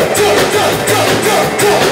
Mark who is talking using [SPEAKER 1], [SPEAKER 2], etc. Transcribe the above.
[SPEAKER 1] go, go, go, go, go.